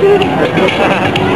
vídeo. Comparada con la